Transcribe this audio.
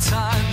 time.